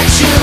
that you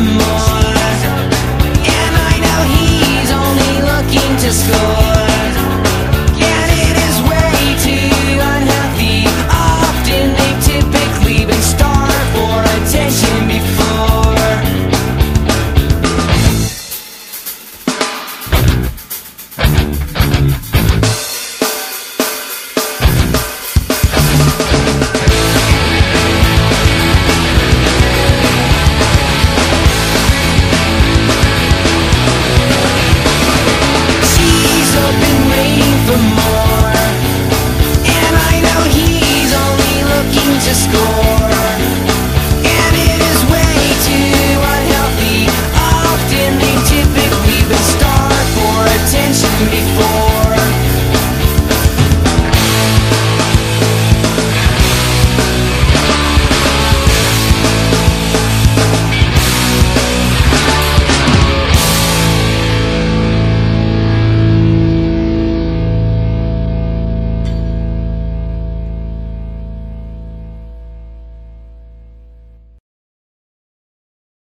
more. And I know he's only looking to score.